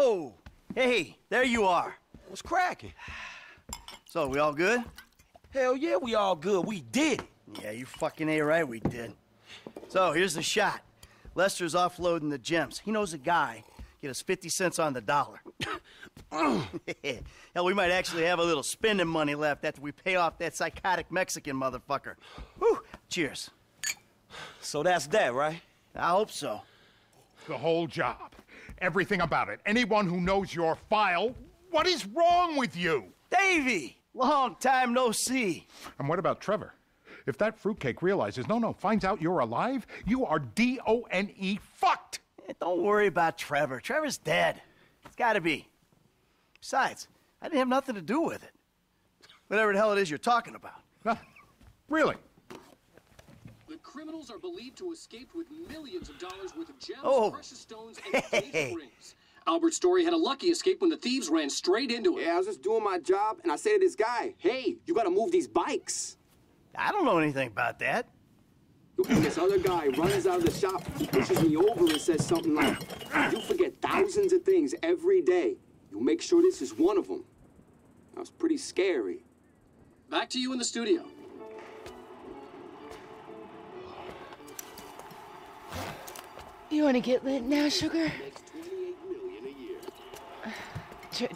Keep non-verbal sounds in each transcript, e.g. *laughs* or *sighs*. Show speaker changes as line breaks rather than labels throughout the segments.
Oh, hey, there you are.
What's cracking?
So, we all good?
Hell yeah, we all good. We did it.
Yeah, you fucking A right, we did. So, here's the shot. Lester's offloading the gems. He knows a guy. Get us 50 cents on the dollar. *laughs* Hell, we might actually have a little spending money left after we pay off that psychotic Mexican motherfucker. Whew. Cheers.
So that's that, right?
I hope so.
The whole job. Everything about it. Anyone who knows your file, what is wrong with you?
Davy! Long time no see.
And what about Trevor? If that fruitcake realizes, no, no, finds out you're alive, you are D O N E fucked!
Eh, don't worry about Trevor. Trevor's dead. It's gotta be. Besides, I didn't have nothing to do with it. Whatever the hell it is you're talking about.
Really?
The criminals are believed to escape with millions of dollars worth of gems,
Oh.
precious stones, *laughs* and
Hey.
engagement rings. Albert Story had a lucky escape when the thieves ran straight into him.
Yeah, I was just doing my job, and I say to this guy, hey, you gotta move these bikes.
I don't know anything about that.
And this other guy runs out of the shop, he pushes me over, and says something like, You forget thousands of things every day. You'll make sure this is one of them. That was pretty scary.
Back to you in the studio.
You want to get lit now, sugar? Tre-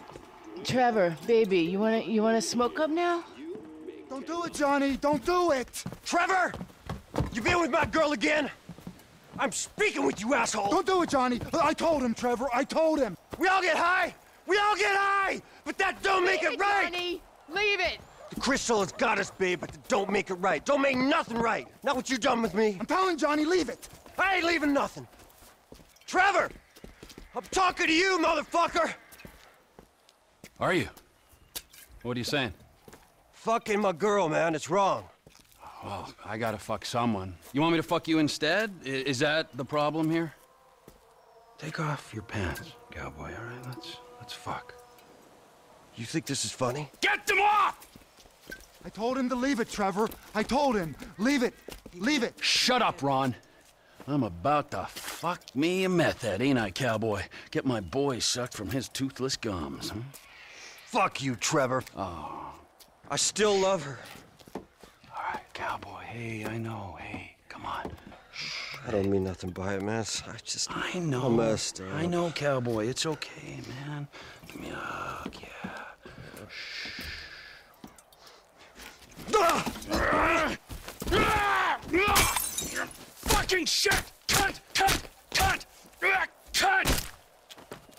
Trevor, baby, you want to you want to smoke up now?
Don't do it, Johnny. Don't do it.
Trevor! You been with my girl again? I'm speaking with you, asshole!
Don't do it, Johnny. I told him, Trevor. I told him.
We all get high! We all get high! But that don't make
Leave
it right!
Johnny. Leave it.
The crystal has got us, babe, but that don't make it right. Don't make nothing right. Not what you done with me.
I'm telling Johnny, leave it.
I ain't leaving nothing. Trevor! I'm talking to you, motherfucker!
Are you? What are you saying?
Fucking my girl, man. It's wrong.
Well, I gotta fuck someone. You want me to fuck you instead? I- is that the problem here? Take off your pants, cowboy, all right? Let's, let's fuck.
You think this is funny?
Get them off!
I told him to leave it, Trevor. I told him. Leave it. Leave it.
Shut up, Ron. I'm about to fuck me a meth head, ain't I, cowboy? Get my boy sucked from his toothless gums. hmm?
Fuck you, Trevor. Oh. I still love her.
All right, cowboy. Hey, I know. Hey, come on.
I don't mean nothing by it, man. I just.
I know.
I messed up.
I know, cowboy. It's okay, man. Give me a hug, yeah. Fucking shit! Cut! Cut! Cut! Ah, Cut!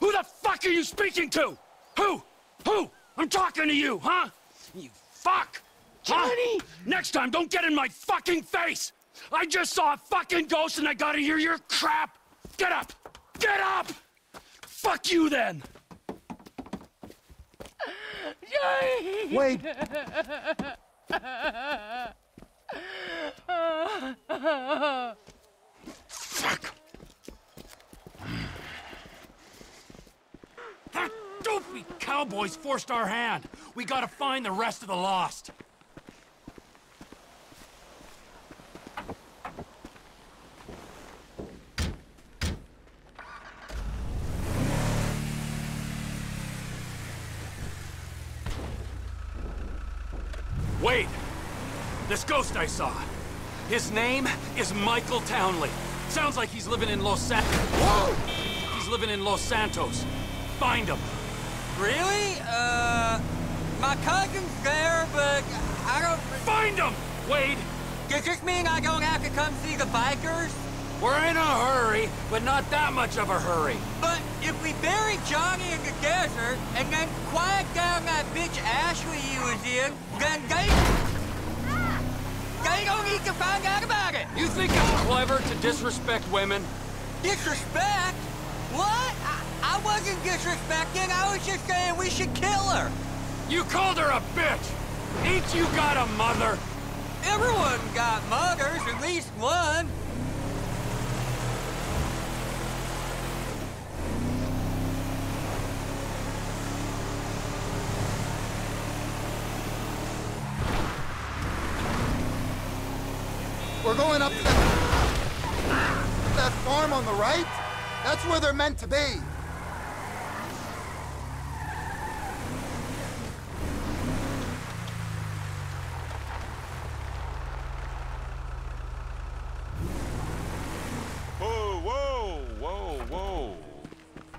Who the fuck are you speaking to? Who? Who? I'm talking to you, huh? You fuck! Huh?
Johnny!
Next time, don't get in my fucking face! I just saw a fucking ghost and I gotta hear your crap! Get up! Get up! Fuck you then!
Johnny.
Wait. *laughs*
Fuck! That dopey cowboys forced our hand. We gotta find the rest of the lost. Wait! This ghost I saw. His name is Michael Townley. Sounds like he's living in Los Santos. He's living in Los Santos. Find him.
Really? Uh, my cousin's there, but I don't.
Find him! Wade!
Does this mean I don't have to come see the bikers?
We're in a hurry, but not that much of a hurry.
But if we bury Johnny in the desert and then quiet down that bitch Ashley he was in, then they. They don't need to find out about it.
You think it's clever to disrespect women?
Disrespect? What? I, I wasn't disrespecting. I was just saying we should kill her.
You called her a bitch! Ain't you got a mother?
Everyone got mothers, at least one.
meant to be.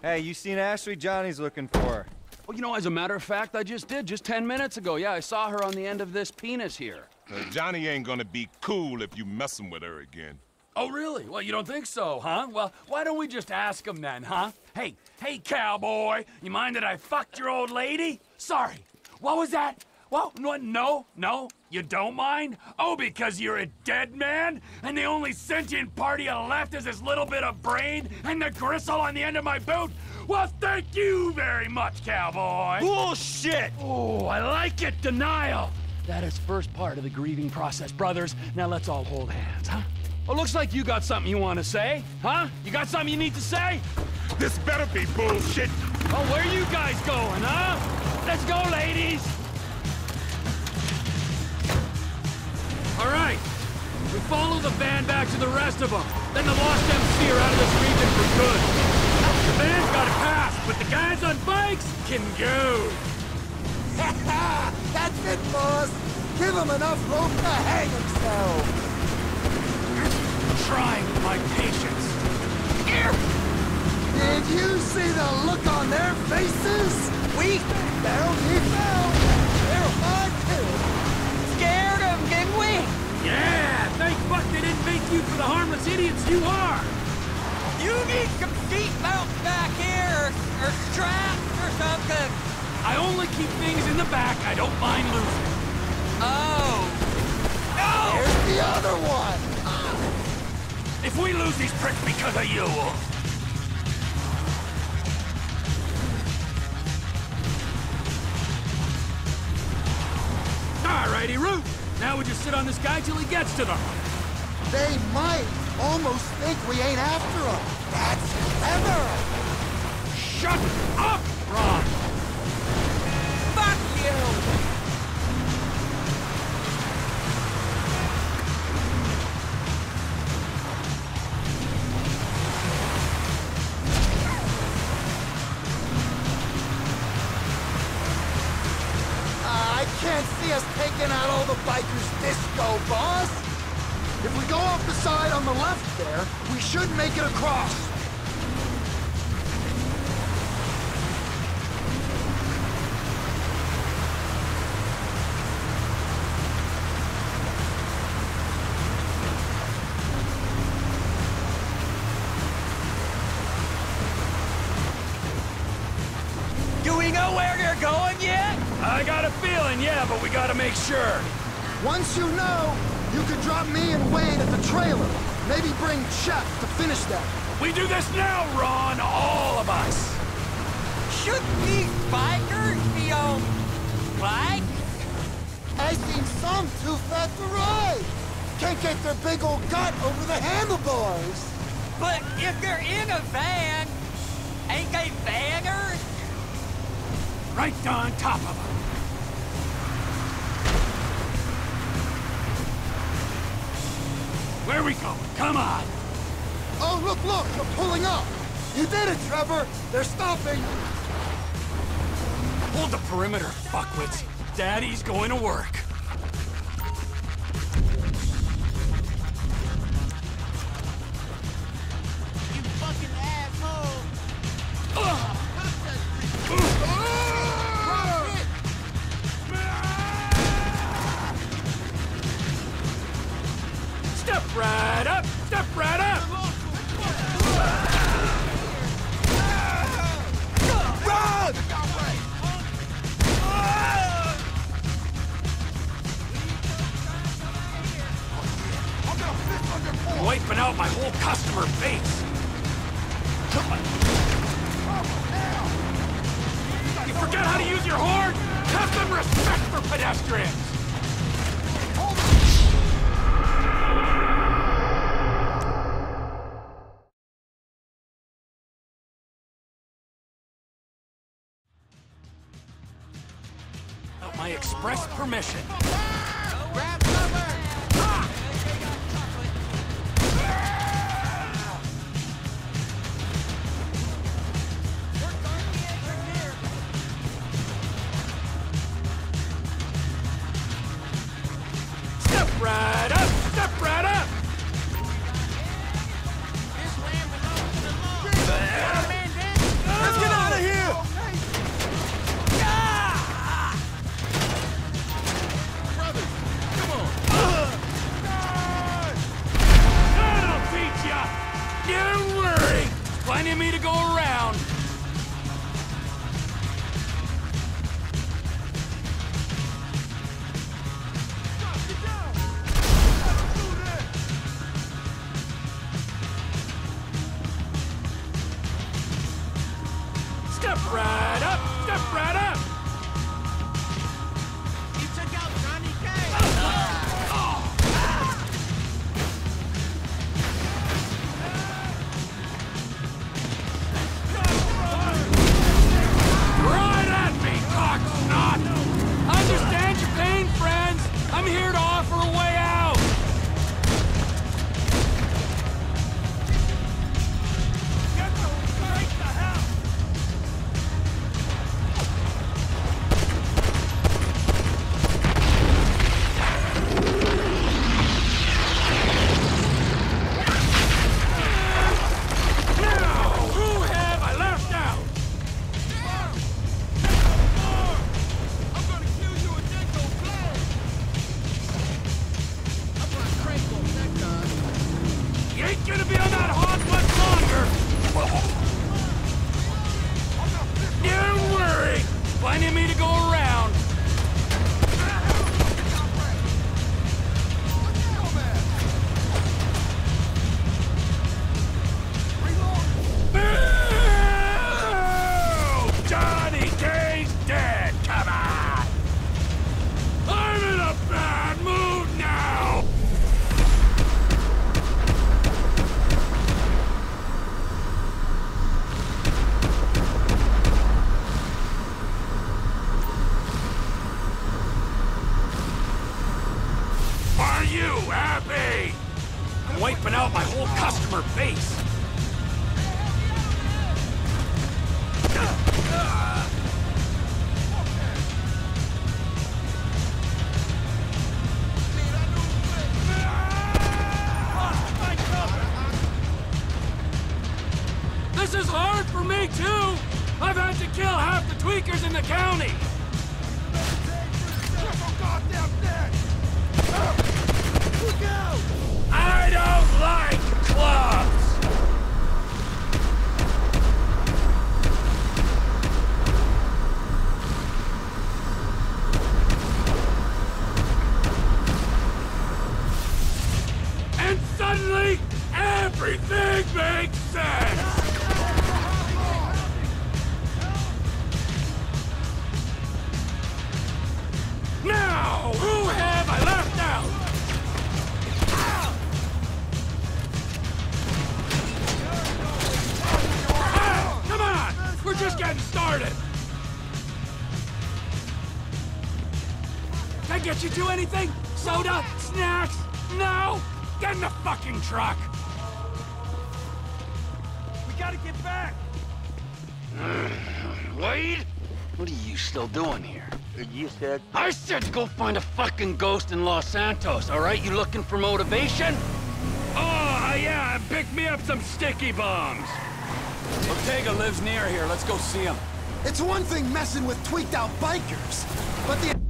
Hey, you seen Ashley Johnny's looking for?
Well, you know, as a matter of fact, I just did, just 10 minutes ago. Yeah, I saw her on the end of this penis here.
Uh, Johnny ain't gonna be cool if you messin' with her again.
Oh, really? Well, you don't think so, huh? Well, why don't we just ask him then, huh? Hey, hey, cowboy, you mind that I fucked your old lady? Sorry. What was that? Well, no, no, no, you don't mind? Oh, because you're a dead man? And the only sentient part you left is this little bit of brain and the gristle on the end of my boot? Well, thank you very much, cowboy.
Bullshit!
Oh, I like it, denial. That is first part of the grieving process, brothers. Now let's all hold hands, huh? Well, looks like you got something you want to say, huh? You got something you need to say?
This better be bullshit.
Oh, where are you guys going, huh? Let's go, ladies! All right. We follow the van back to the rest of them. Then the lost MC are out of this region for good. The van's got to pass, but the guys on bikes can go. *laughs*
That's it, boss. Give him enough rope to hang himself.
Trying my patience. Here!
Did you see the look on their faces? We found he found. Terrified too.
Scared him, didn't we?
Yeah, thank fuck they didn't make you for the harmless idiots you are.
You need some seatbelts back here, or, or straps or something.
I only keep things in the back I don't mind losing.
Oh. No!
There's the other one.
If we lose these pricks because of you, Alrighty, Root. Now we just sit on this guy till he gets to them.
They might almost think we ain't after them. That's clever.
Shut up,
should make it across.
Do we know where they're going yet?
I got a feeling, yeah, but we gotta make sure.
Once you know, you can drop me and Wade at the trailer. Maybe bring Chef to finish that.
We do this now, Ron, all of us.
Should these bikers be on bikes?
I seen some too fat to ride. Can't get their big old gut over the handlebars.
But if they're in a van, ain't they vanners?
Right on top of them. Where we going? Come on.
Oh, look, look, they're pulling up. You did it, Trevor. They're stopping.
Hold the perimeter, fuckwits. Daddy's going to work. Permission. Started! Can I get you two anything? Soda? Snacks? No? Get in the fucking truck! We gotta get back! *sighs* Wade?
What are you still doing here?
You said...
I said to go find a fucking ghost in Los Santos, all right? You looking for motivation?
Oh, yeah, pick me up some sticky bombs!
Ortega lives near here. Let's go see him.
It's one thing messing with tweaked out bikers, but the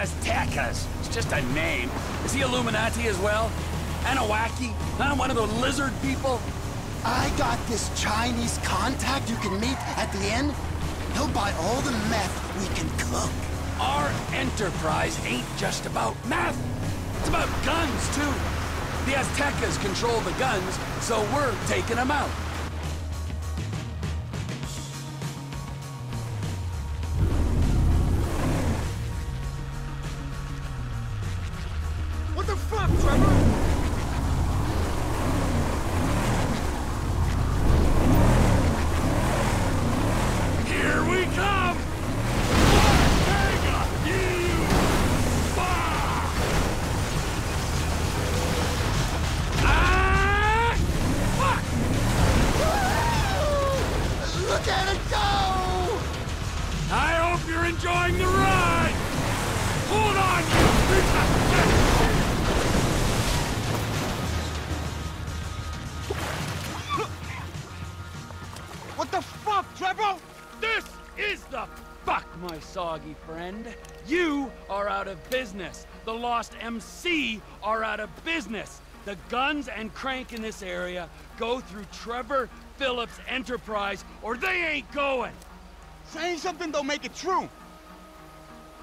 Aztecas.
It's just a name. Is he Illuminati as well? Anunnaki? Huh? One of the lizard people?
I got this Chinese contact you can meet at the inn. He'll buy all the meth we can cook.
Our enterprise ain't just about meth. It's about guns, too. The Aztecas control the guns, so we're taking them out. Soggy friend. You are out of business. The Lost MC are out of business. The guns and crank in this area go through Trevor Philips Enterprise, or they ain't going.
Saying something don't make it true.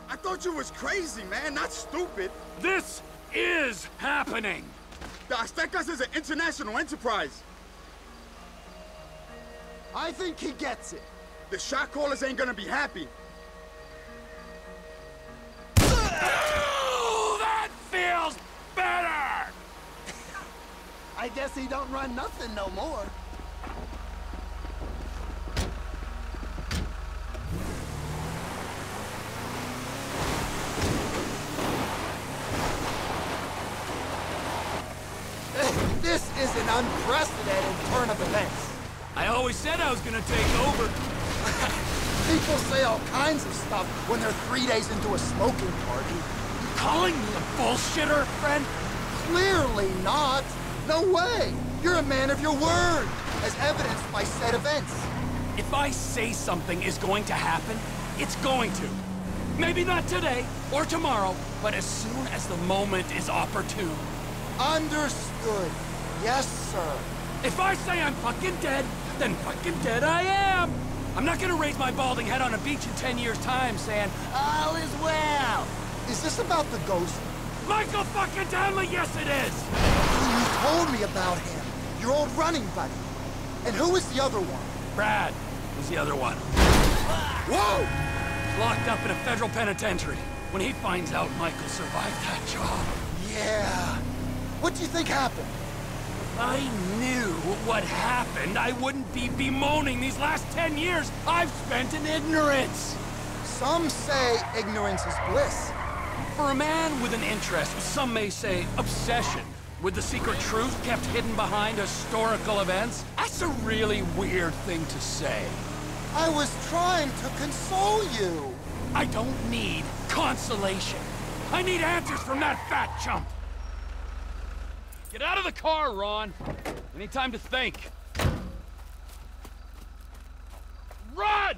I thought you was crazy, man, not stupid.
This is happening.
The Aztecas is an international enterprise.
I think he gets it.
The shot callers ain't gonna be happy.
Ooh, that feels better! *laughs*
I guess he don't run nothing no more. This is an unprecedented turn of events.
I always said I was gonna take over. *laughs*
People say all kinds of stuff when they're three days into a smoking party.
You calling me a bullshitter, friend?
Clearly not. No way. You're a man of your word, as evidenced by said events.
If I say something is going to happen, it's going to. Maybe not today or tomorrow, but as soon as the moment is opportune.
Understood. Yes, sir.
If I say I'm fucking dead, then fucking dead I am. I'm not gonna raise my balding head on a beach in 10 years' time saying, all is well.
Is this about the ghost?
Michael fucking Townley, yes it is!
You told me about him. Your old running buddy. And who was the other one?
Brad was the other one.
Whoa!
Locked up in a federal penitentiary. When he finds out Michael survived that job.
Yeah. What do you think happened?
I knew what happened, I wouldn't be bemoaning these last ten years I've spent in ignorance.
Some say ignorance is bliss.
For a man with an interest, some may say obsession, with the secret truth kept hidden behind historical events, that's a really weird thing to say.
I was trying to console you.
I don't need consolation. I need answers from that fat chump. Get out of the car, Ron. Any time to think. Run!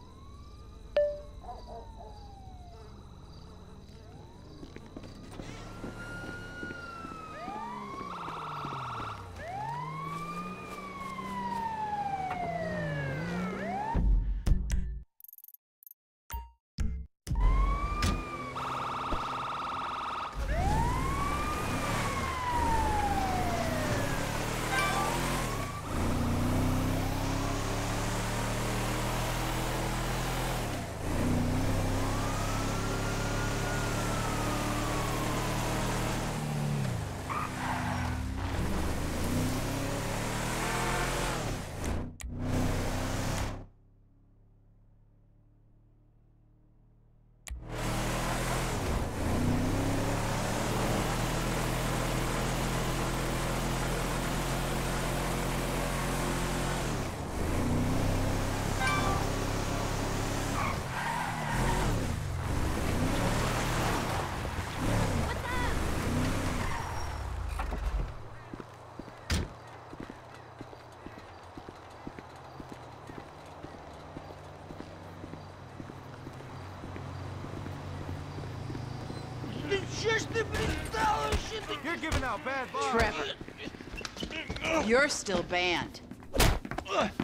You're giving out bad vibes.
Trevor. You're still banned.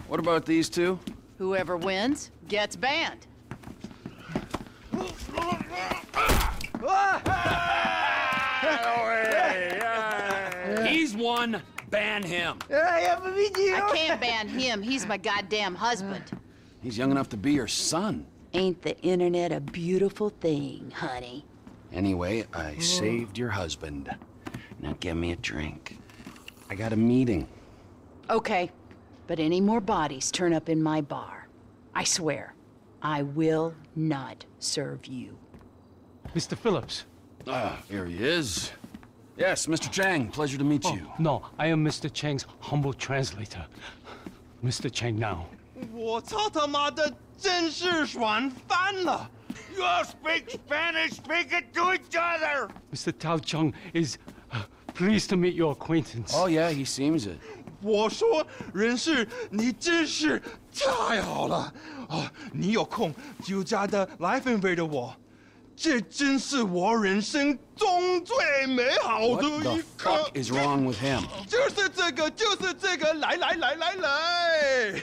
What about these two?
Whoever wins gets banned.
He's one. Ban him.
I can't ban him. He's my goddamn husband.
He's young enough to be your son.
Ain't the internet a beautiful thing, honey?
Anyway, I oh. saved your husband. Now get me a drink. I got a meeting.
Okay, but any more bodies turn up in my bar. I swear, I will not serve you.
Mr. Philips.
Ah, here he is. Yes, Mr. Cheng, pleasure to meet oh, you.
No, I am Mr. Cheng's humble translator. Mr. Chang now.
我操他妈的！真是爽翻了。
You all speak Spanish, speak it to each other.
Mr. Tao Cheng is uh, pleased to meet your acquaintance.
Oh yeah, he seems it.
我说，人事，你真是太好了啊！你有空就加的来分飞的我，这真是我人生中最美好的一刻。
What the fuck is wrong with him？
就是这个，就是这个，来来来来来。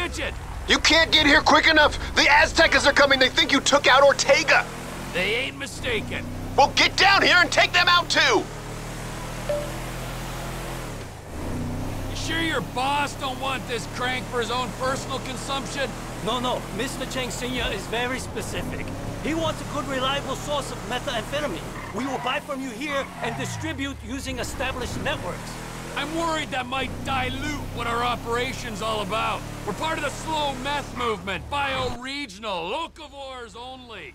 Down to see the kitchen.
You can't get here quick enough! The Aztecas are coming! They think you took out Ortega!
They ain't mistaken.
Well, get down here and take them out too!
You sure your boss don't want this crank for his own personal consumption?
No, no. Mr. Cheng Sr. is very specific. He wants a good, reliable source of methamphetamine. We will buy from you here and distribute using established networks.
I'm worried that might dilute what our operation's all about. We're part of the slow meth movement, bioregional, locavores only.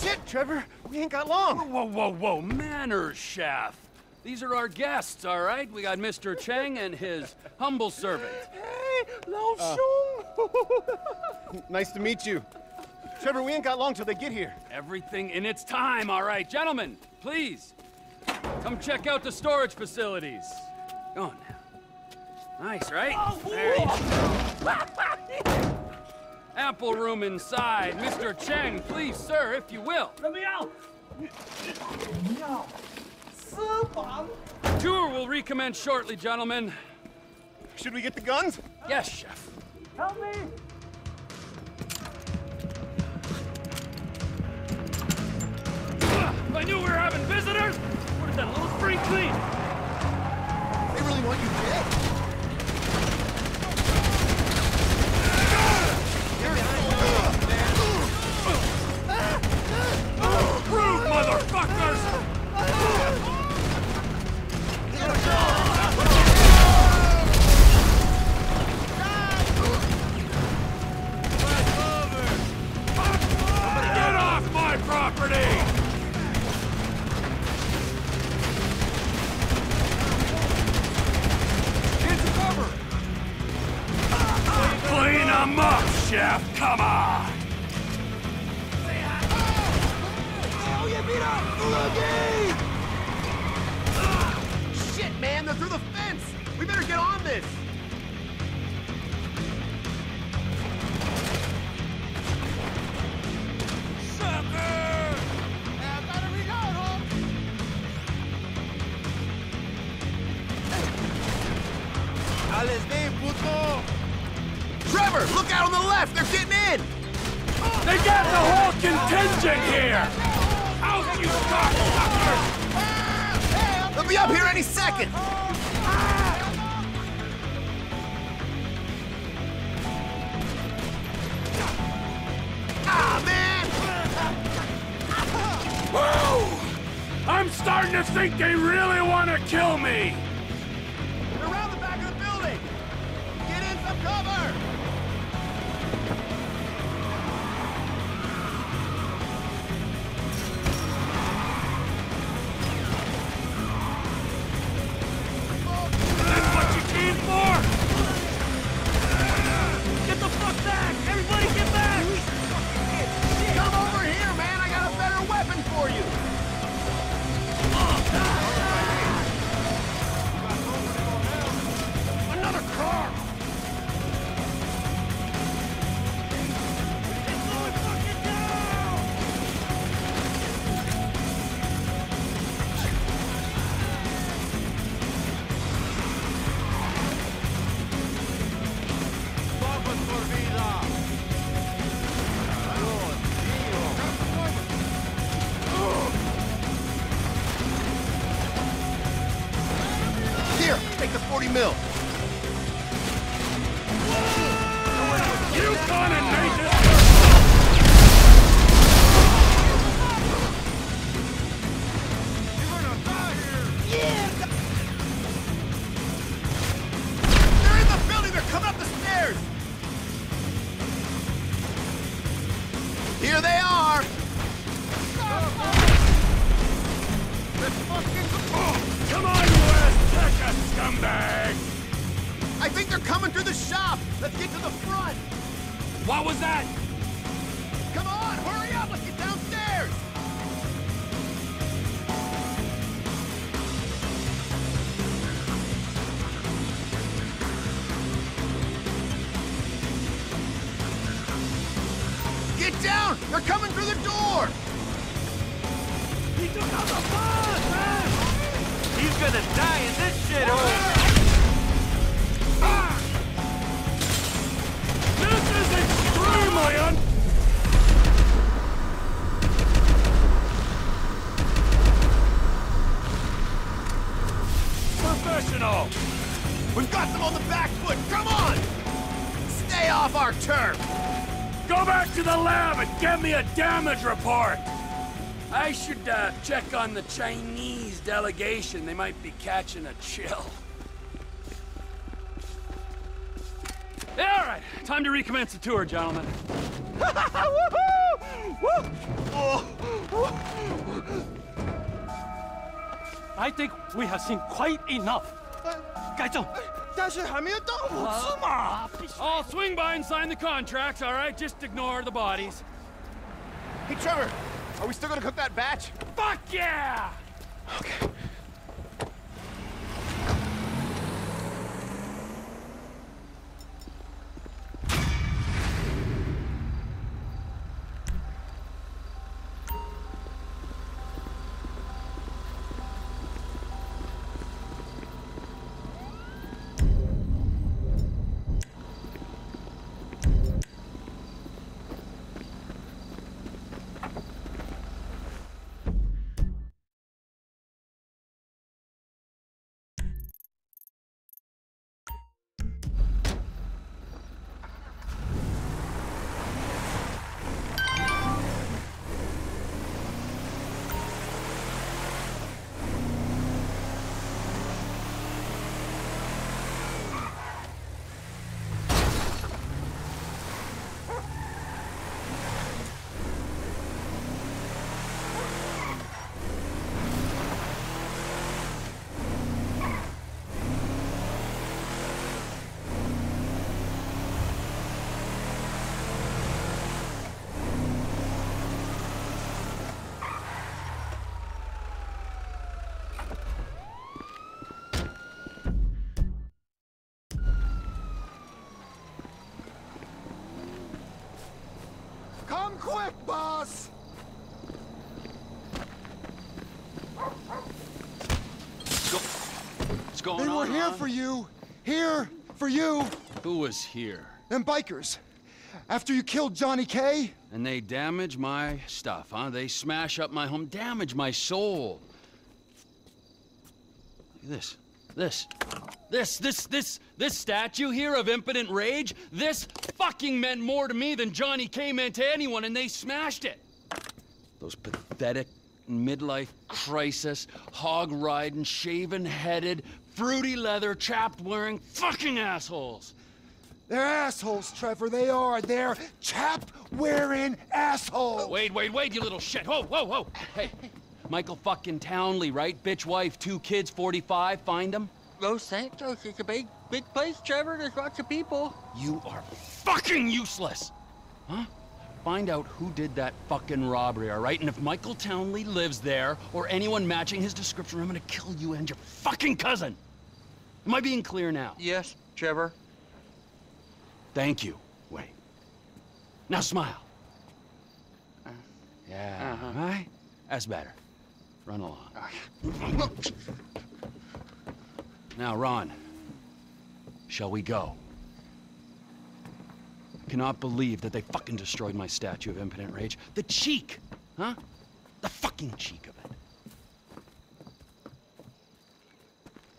Shit, Trevor! We ain't got long!
Whoa, whoa, whoa, whoa, manners, chef. These are our guests, all right? We got Mr. Cheng and his humble servant.
Hey, Lao Shung! *laughs* nice to meet you. Trevor, we ain't got long till they get here.
Everything in its time, all right. Gentlemen, please, come check out the storage facilities. Go on now. Nice, right? Oh, there you go. Ample room inside. Mr. Cheng, please, sir, if you will.
Let me out! No.
Tour will recommence shortly, gentlemen.
Should we get the guns?
Yes, chef.
Help me!
I knew we were having visitors, would have done a little spring clean.
They really want you dead.
me
a
damage report! I should uh, check on the Chinese delegation. They might be catching a chill. All right, time to recommence the tour, gentlemen. *laughs*
I think we have seen quite enough.
Uh,
I'll swing by and sign the contracts, all right? Just ignore the bodies.
Hey, Trevor! Are we still gonna cook that batch?
Fuck yeah!
Come
going
They were here
huh?
for you. Here for you.
Who was here?
Them bikers. After you killed Johnny K.
And they damage my stuff, huh? They smash up my home, damage my soul. Look at this. This. This, this, this, this statue here of impotent rage, this fucking meant more to me than Johnny K meant to anyone, and they smashed it. Those pathetic
midlife crisis, hog riding, shaven headed, fruity leather, chapped wearing fucking assholes.
They're assholes, Trevor. They are. They're chap-wearing assholes.
Wait, wait, wait, you little shit. Whoa, whoa, whoa. Hey, Michael fucking Townley, right? Bitch wife, two kids, 45. Find them?
Los Santos is a big, big place, Trevor. There's lots of people.
You are fucking useless. Huh? Find out who did that fucking robbery, all right? And if Michael Townley lives there, or anyone matching his description, I'm gonna kill you and your fucking cousin. Am I being clear now?
Yes, Trevor.
Thank you. Wait. Now smile. Yeah,
Uh-huh.
right? That's better. Run along. now, Ron. Shall we go? I cannot believe that they fucking destroyed my statue of impotent rage. The cheek! Huh? The fucking cheek of it.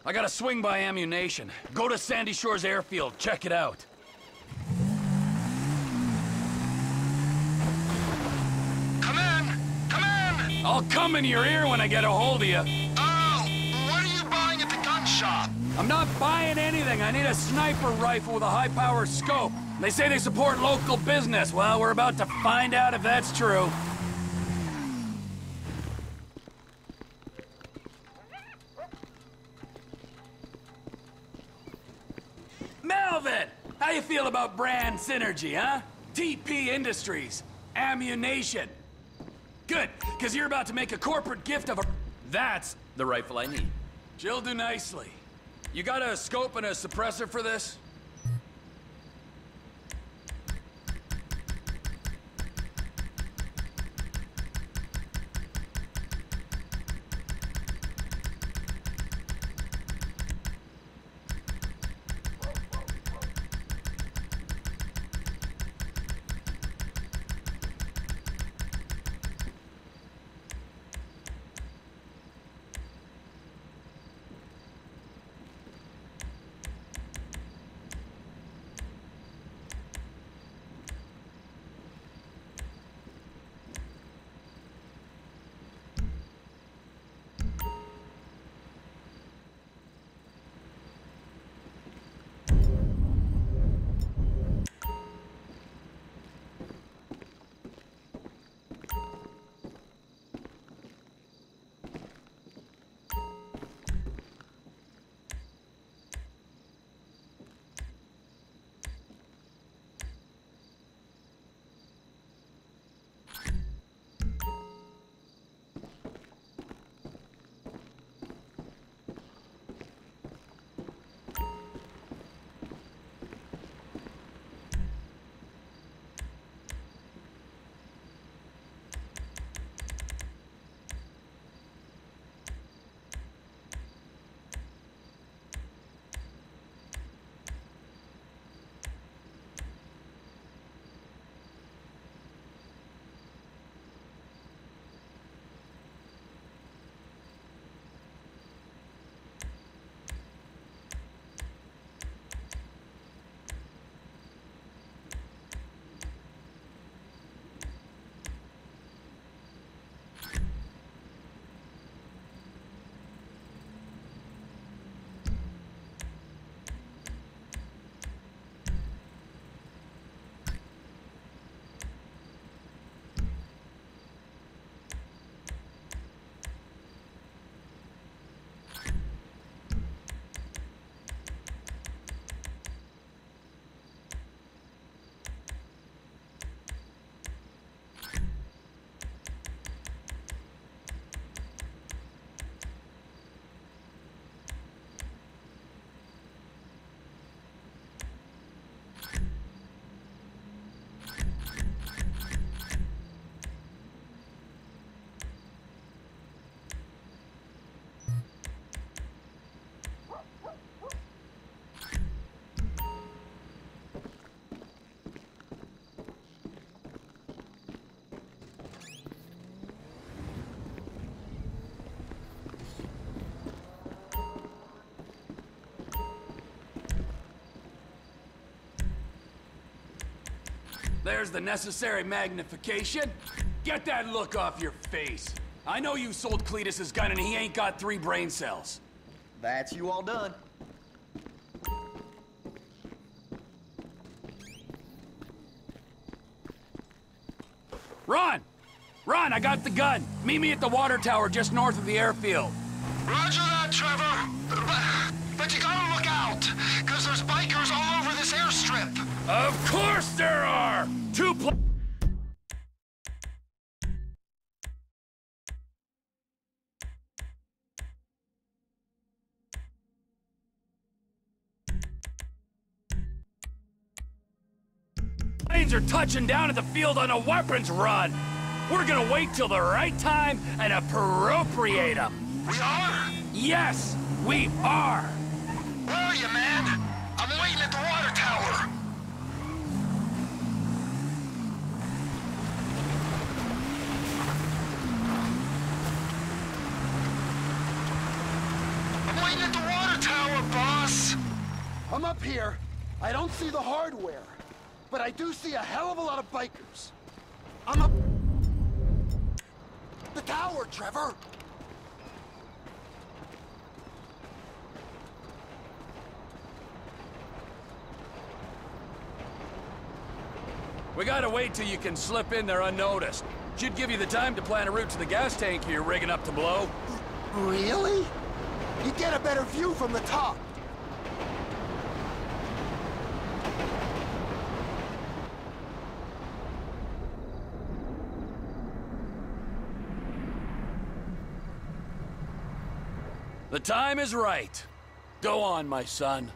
I gotta swing by Ammu-Nation. Go to Sandy Shores Airfield, check it out.
Come in! Come in!
I'll come in your ear when I get a hold of you.
Oh, what are you buying at the gun shop?
I'm not buying anything. I need a sniper rifle with a high-power scope. They say they support local business. Well, we're about to find out if that's true. About brand synergy, huh? TP Industries. Ammu-Nation. Good, because you're about to make a corporate gift of a... That's the rifle I need. She'll do nicely. You got a scope and a suppressor for this? There's the necessary magnification. Get that look off your face. I know you sold Cletus his gun and he ain't got three brain cells.
That's you all done.
Ron! Ron, I got the gun. Meet me at the water tower just north of the airfield. Touching down at the field on a weapons run. We're gonna wait till the right time and appropriate them.
We are?
Yes, we are.
Where are you, man? I'm waiting at the water tower. I'm waiting at the water tower, boss.
I'm up here. I don't see the hardware, but I do see a hell of a lot of bikers. I'm up... The tower, Trevor!
We gotta wait till you can slip in there unnoticed. Should give you the time to plan a route to the gas tank you're rigging up to blow.
Really? You get a better view from the top.
The time is right. Go on, my son.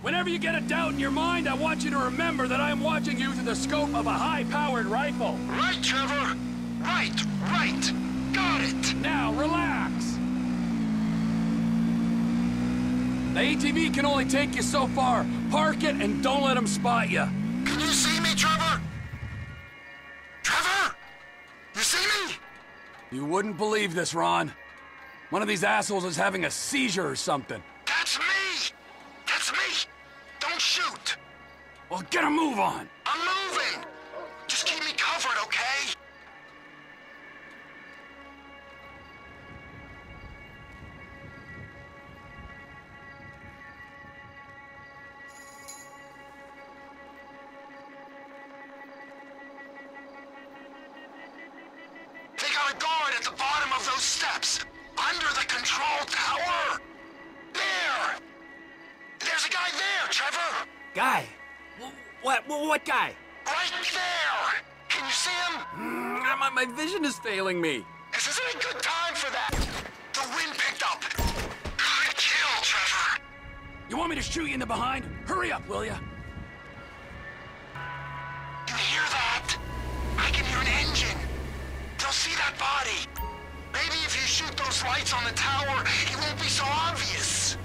Whenever you get a doubt in your mind, I want you to remember that I'm watching you through the scope of a high-powered rifle.
Right, Trevor. Right, right. Got it.
Now, relax. The ATV can only take you so far. Park it and don't let them spot you.
Can you see me, Trevor? Trevor? You see me?
You wouldn't believe this, Ron. One of these assholes is having a seizure or something.
That's me! That's me! Don't shoot!
Well, get a move on! Want me to shoot you in the behind? Hurry up, will ya?
You hear that? I can hear an engine! They'll see that body! Maybe if you shoot those lights on the tower, it won't be so obvious!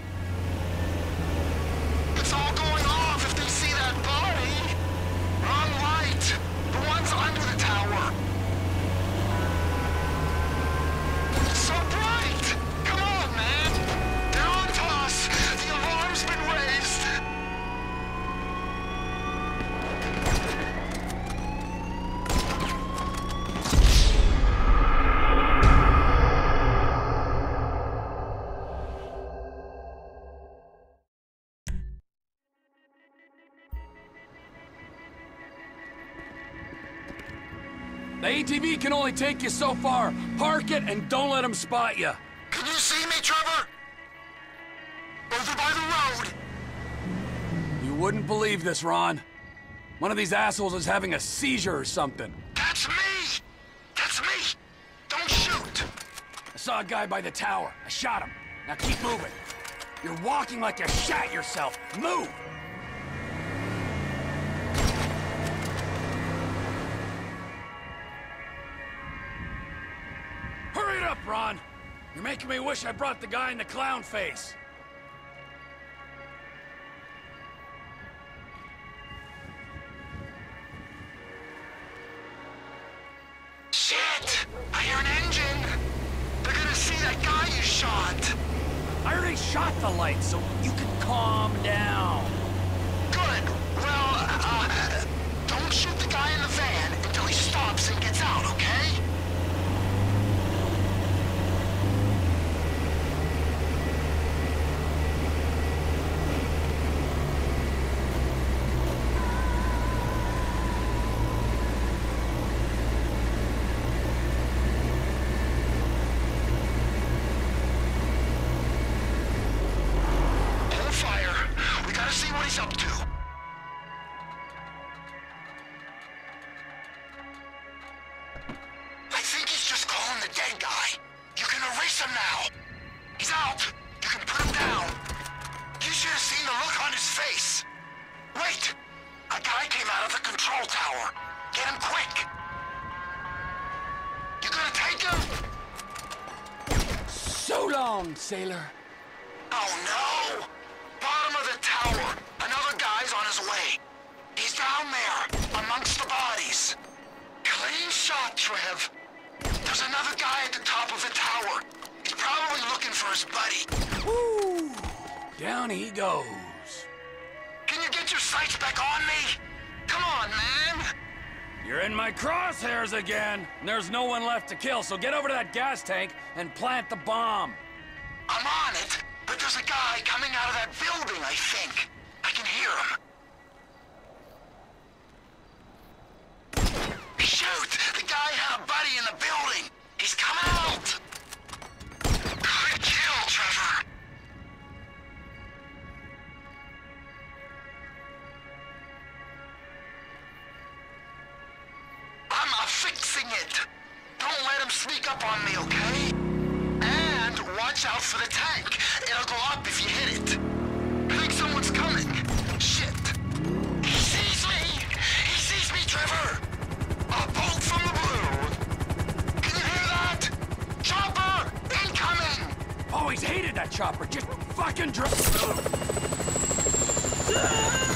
Can only take you so far. Park it and don't let them spot you.
Can you see me, Trevor? Over by the road!
You wouldn't believe this, Ron. One of these assholes is having a seizure or something.
That's me! That's me! Don't shoot!
I saw a guy by the tower. I shot him. Now keep moving. You're walking like you shat yourself. Move! Making me wish I brought the guy in the clown face.
Shit! I hear an engine! They're gonna see that guy you shot!
I already shot the light, so you can calm down. Sailor.
Oh no! Bottom of the tower. Another guy's on his way. He's down there, amongst the bodies. Clean shot, Trev. There's another guy at the top of the tower. He's probably looking for his buddy.
Woo! Down he goes.
Can you get your sights back on me? Come on, man!
You're in my crosshairs again. and There's no one left to kill, so get over to that gas tank and plant the bomb.
I'm on it, but there's a guy coming out of that building, I think. I can hear him. Shoot! The guy had a buddy in the building! He's coming out! Good kill, Trevor! I'm uh, affixing it! Don't let him sneak up on me, okay? Watch out for the tank. It'll go up if you hit it. I think someone's coming. Shit. He sees me! He sees me, Trevor! A bolt from the blue! Can you hear that? Chopper! Incoming!
Always hated that chopper. Just fucking drop. *laughs*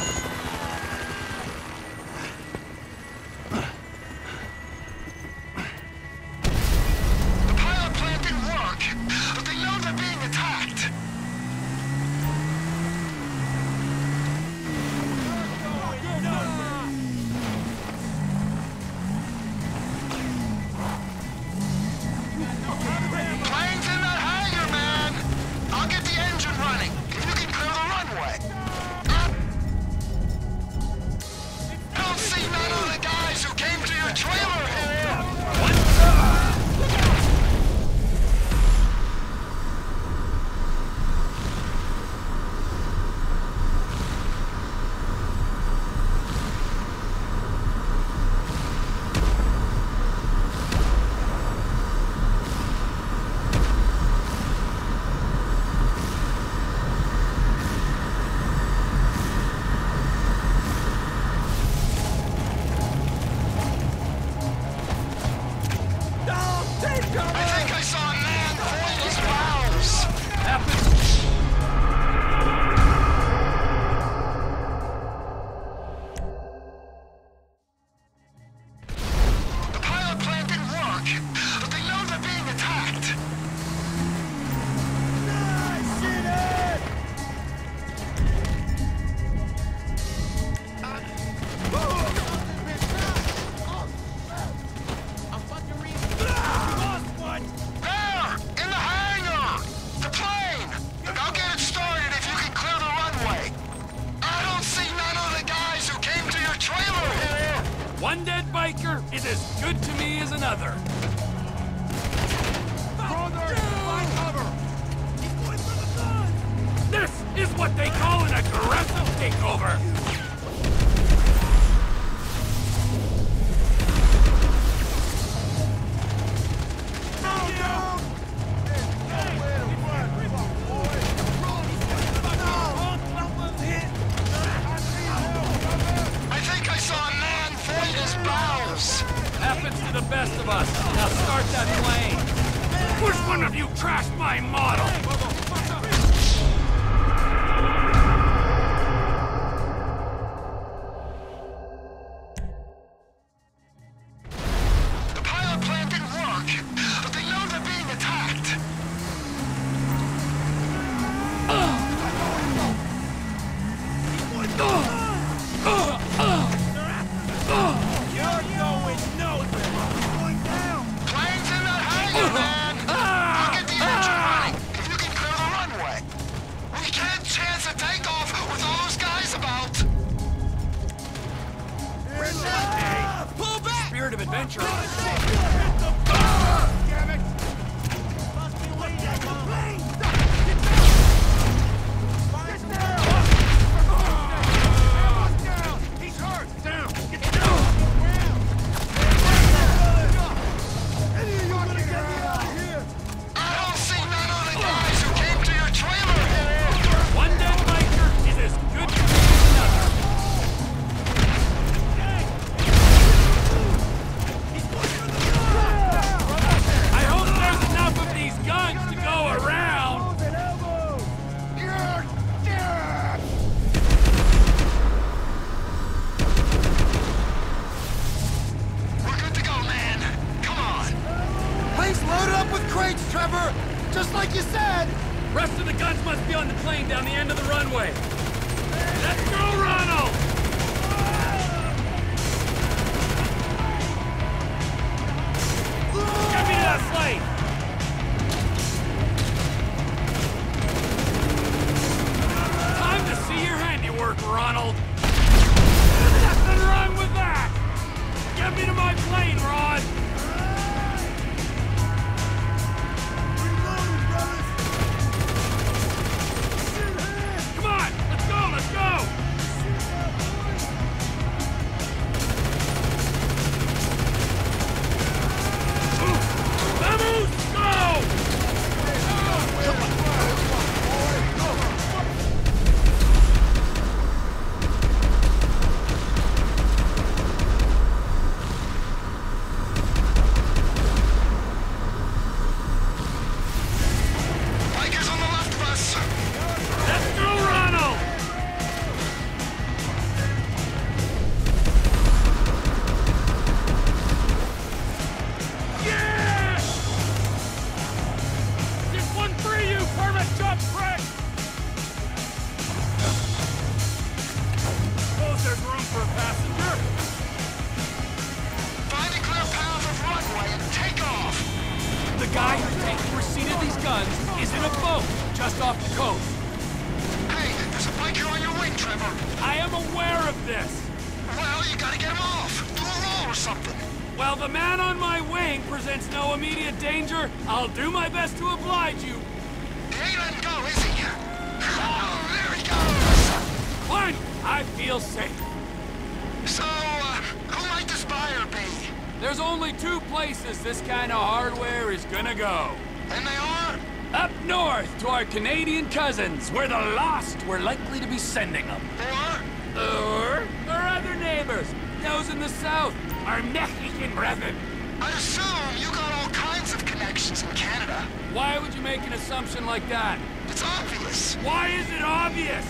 Canadian cousins, where the lost were likely to be sending them.
Or?
Or our other neighbors, those in the south, our Mexican brethren.
I assume you got all kinds of connections in Canada.
Why would you make an assumption like that?
It's obvious.
Why is it obvious?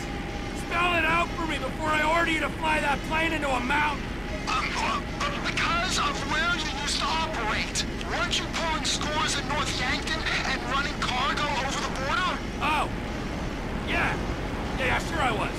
Spell it out for me before I order you to fly that plane into a mountain.
Um, uh, because of where you used to operate. Weren't you pulling scores in North Yankton and running cargo over the border?
Oh. Yeah. Yeah, yeah, sure I was.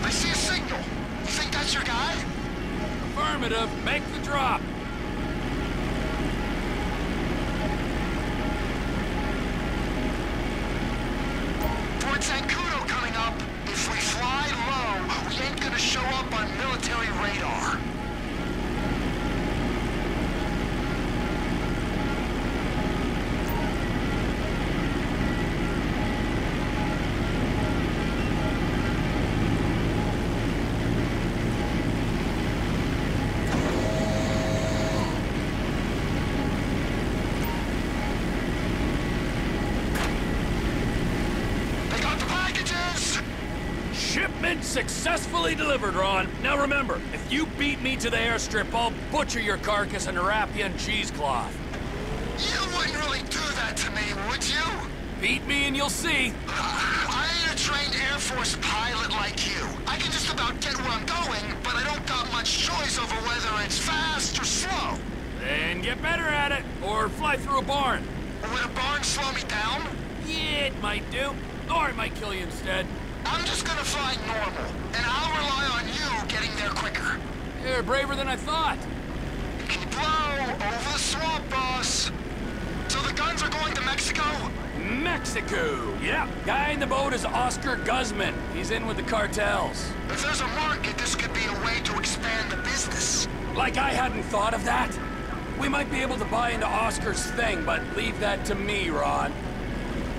I see a signal. You think that's your guy?
Affirmative. Make the drop.
Fort Zancudo coming up. If we fly low, we ain't gonna show up on military radar. They got the packages!
Shipment successfully delivered, Ron. Now remember, if you beat me to the airstrip, I'll butcher your carcass and wrap you in cheesecloth.
You wouldn't really do that to me, would you?
Beat me and you'll see.
Uh, I ain't a trained Air Force pilot like you. I can just about get where I'm going, but I don't got much choice over whether it's fast or slow.
Then get better at it, or fly through a barn.
Would a barn slow me down?
Yeah, it might do. Or it might kill you instead.
I'm just gonna fly normal, and I'll rely on you getting there quicker.
You're braver than I thought.
Keep low, over the swamp, boss. So the guns are going to Mexico?
Mexico. Yeah, guy in the boat is Oscar Guzman. He's in with the cartels.
If there's a market, this could be a way to expand the business.
Like I hadn't thought of that. We might be able to buy into Oscar's thing, but leave that to me, Ron.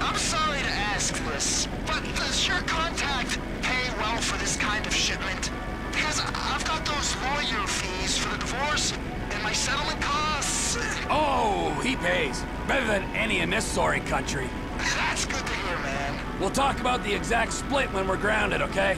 I'm sorry to ask this, but does your contact pay well for this kind of shipment? Because I've got those lawyer fees for the divorce and my settlement costs.
Oh, he pays. Better than any in this sorry country.
That's good to hear, man.
We'll talk about the exact split when we're grounded, okay?